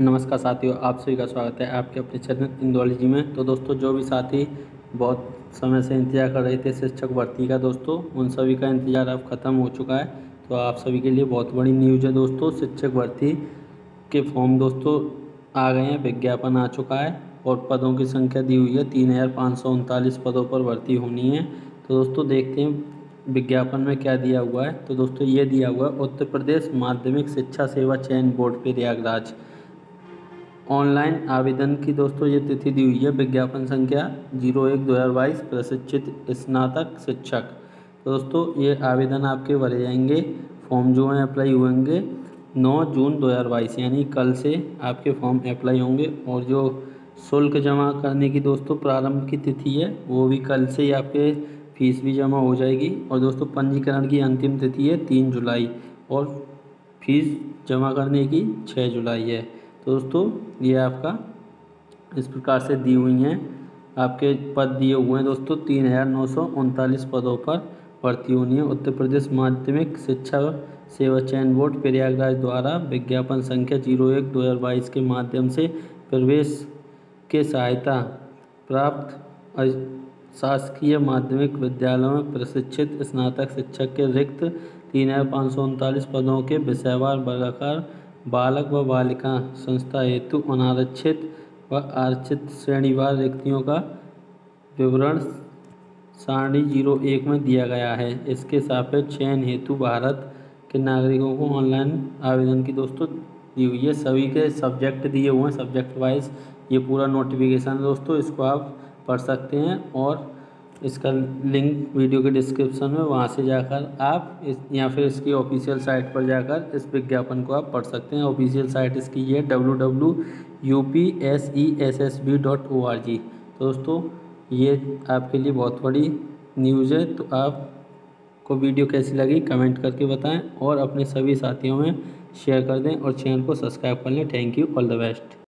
नमस्कार साथियों, आप सभी का स्वागत है आपके अपने चैनल इंदोलॉजी में। तो दोस्तों, जो भी साथी बहुत समय से इंतज़ार कर रहे थे शिक्षक भर्ती का, दोस्तों, उन सभी का इंतज़ार अब ख़त्म हो चुका है। तो आप सभी के लिए बहुत बड़ी न्यूज़ है, दोस्तों शिक्षक भर्ती के फॉर्म, दोस्तों, आ गए हैं, विज्ञापन आ चुका है और पदों की संख्या दी हुई है, तीन हज़ार पाँच सौ उनतालीस पदों पर भर्ती होनी है। तो दोस्तों, देखते हैं विज्ञापन में क्या दिया हुआ है। तो दोस्तों, ये दिया हुआ है, उत्तर प्रदेश माध्यमिक शिक्षा सेवा चयन बोर्ड, प्रयागराज। ऑनलाइन आवेदन की दोस्तों, ये तिथि दी हुई है विज्ञापन संख्या ज़ीरो एक दो हज़ार बाईस प्रशिक्षित स्नातक शिक्षक। तो दोस्तों, ये आवेदन आपके भरे जाएँगे, फॉर्म जो हैं अप्लाई होंगे नौ जून दो हज़ार बाईस, यानी कल से आपके फॉर्म अप्लाई होंगे। और जो शुल्क जमा करने की दोस्तों, प्रारंभ की तिथि है, वो भी कल से ही आपके फ़ीस भी जमा हो जाएगी। और दोस्तों, पंजीकरण की अंतिम तिथि है तीन जुलाई, और फ़ीस जमा करने की छः जुलाई है। तो दोस्तों, ये आपका इस प्रकार से दी हुई हैं। आपके पद दिए हुए हैं दोस्तों, तीन हज़ार नौ सौ उनतालीस पदों पर भर्ती होनी है। उत्तर प्रदेश माध्यमिक शिक्षा सेवा चयन बोर्ड प्रयागराज द्वारा विज्ञापन संख्या ज़ीरो एक दो हज़ार बाईस के माध्यम से प्रवेश के सहायता प्राप्त शासकीय माध्यमिक विद्यालयों में प्रशिक्षित स्नातक शिक्षक के रिक्त तीन हज़ार पाँच सौ उनतालीस पदों के विषयवार वर्गाकार बालक व बालिका संस्था हेतु अनारक्षित व आरक्षित श्रेणीवार रिक्तियों का विवरण सारणी ज़ीरो एक में दिया गया है। इसके सापेक्ष चयन हेतु भारत के नागरिकों को ऑनलाइन आवेदन की दोस्तों दी हुई है। सभी के सब्जेक्ट दिए हुए हैं, सब्जेक्ट वाइज ये पूरा नोटिफिकेशन दोस्तों, इसको आप पढ़ सकते हैं और इसका लिंक वीडियो के डिस्क्रिप्शन में, वहाँ से जाकर आप इस, या फिर इसकी ऑफिशियल साइट पर जाकर इस विज्ञापन को आप पढ़ सकते हैं। ऑफिशियल साइट इसकी ये W W U P S E S S B dot O R G दोस्तों, ये आपके लिए बहुत बड़ी न्यूज़ है। तो आप को वीडियो कैसी लगी कमेंट करके बताएँ और अपने सभी साथियों में शेयर कर दें और चैनल को सब्सक्राइब कर लें। Thank you all the best